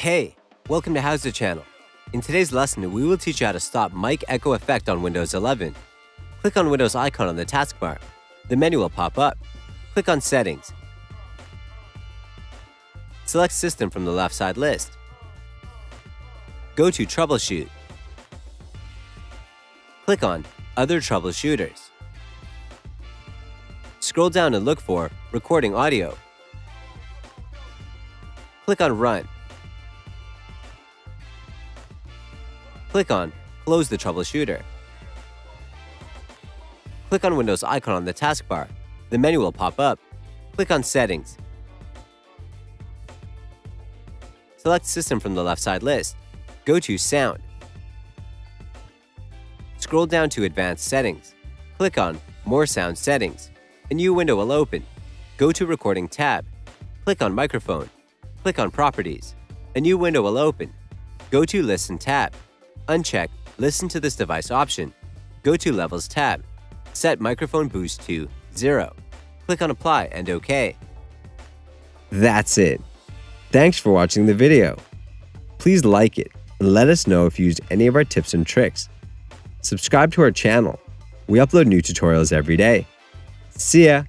Hey, welcome to HOWZA Channel. In today's lesson, we will teach you how to stop mic echo effect on Windows 11. Click on Windows icon on the taskbar. The menu will pop up. Click on Settings. Select System from the left side list. Go to Troubleshoot. Click on Other Troubleshooters. Scroll down and look for Recording Audio. Click on Run. Click on Close the troubleshooter. Click on Windows icon on the taskbar. The menu will pop up. Click on Settings. Select System from the left side list. Go to Sound. Scroll down to Advanced Settings. Click on More Sound Settings. A new window will open. Go to Recording tab. Click on Microphone. Click on Properties. A new window will open. Go to Listen tab. Uncheck Listen to this device option. Go to Levels tab. Set microphone boost to 0. Click on Apply and OK. That's it. Thanks for watching the video. Please like it and let us know if you used any of our tips and tricks. Subscribe to our channel. We upload new tutorials every day. See ya!